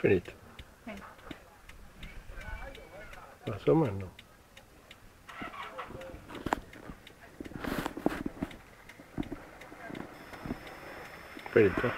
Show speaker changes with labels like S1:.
S1: Finito.
S2: Finito.
S1: Más o menos. Finito.